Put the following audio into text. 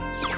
you